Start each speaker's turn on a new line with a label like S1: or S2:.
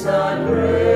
S1: peace and grace.